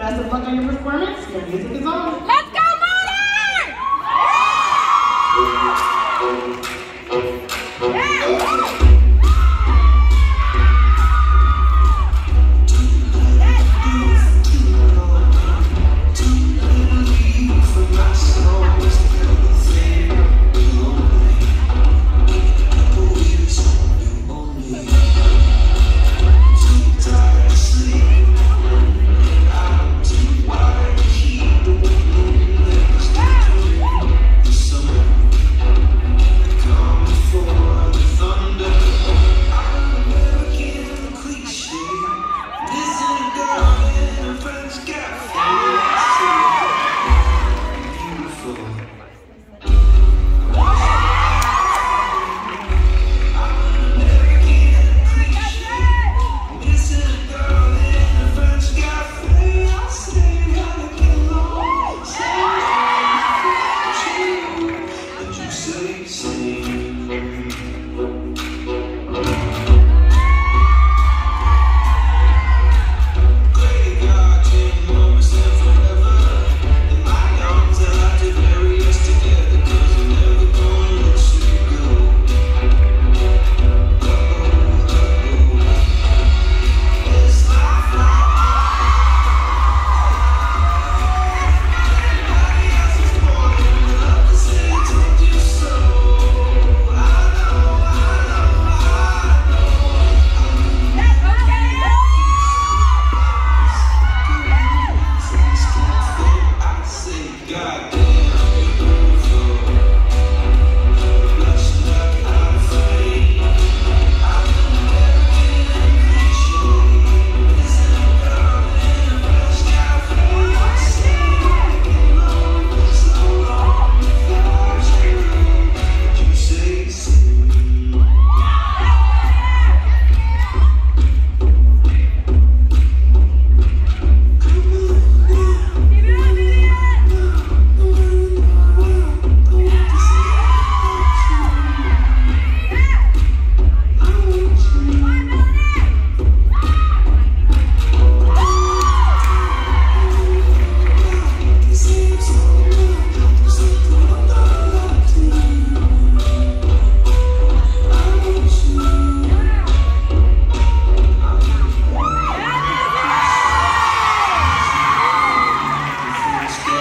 Best of luck on your performance. Your music is on.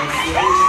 Thank you.